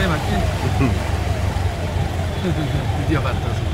りません。